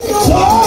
Whoa!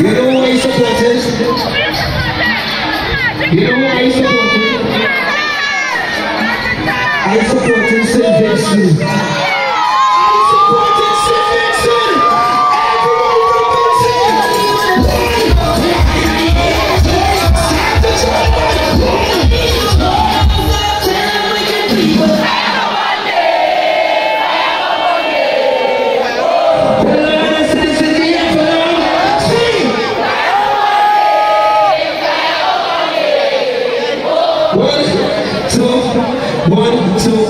You know why you support it? You know why you support it? I support it, St. Vincent. One, two,